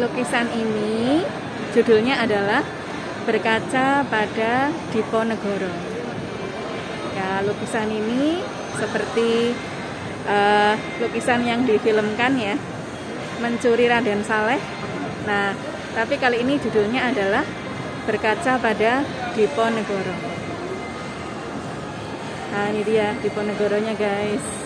lukisan ini judulnya adalah berkaca pada Diponegoro. Ya, lukisan ini seperti uh, lukisan yang difilmkan ya, mencuri Raden Saleh. Nah, tapi kali ini judulnya adalah berkaca pada Diponegoro. Nah, ini dia Diponegoronya guys.